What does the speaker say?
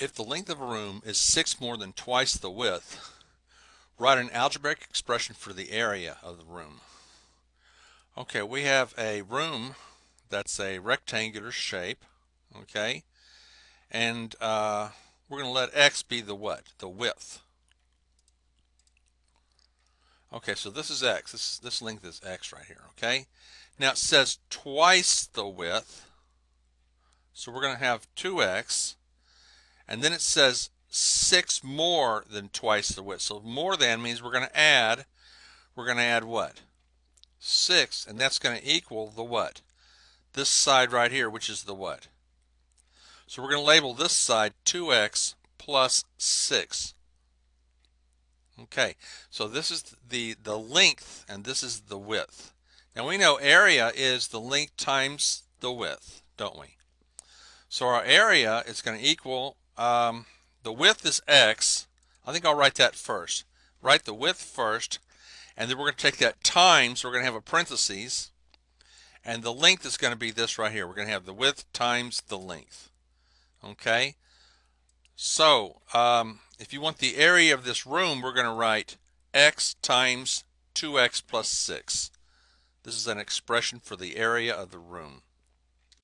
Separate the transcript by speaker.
Speaker 1: If the length of a room is 6 more than twice the width, write an algebraic expression for the area of the room. Okay, we have a room that's a rectangular shape, okay, and uh, we're going to let x be the what? The width. Okay, so this is x. This, this length is x right here, okay? Now it says twice the width, so we're going to have 2x and then it says 6 more than twice the width. So more than means we're going to add, we're going to add what? 6, and that's going to equal the what? This side right here, which is the what? So we're going to label this side 2x plus 6. Okay, so this is the, the length and this is the width. Now we know area is the length times the width, don't we? So our area is going to equal um, the width is x. I think I'll write that first. Write the width first, and then we're going to take that times, we're going to have a parentheses, and the length is going to be this right here. We're going to have the width times the length. Okay? So, um, if you want the area of this room, we're going to write x times 2x plus 6. This is an expression for the area of the room.